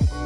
You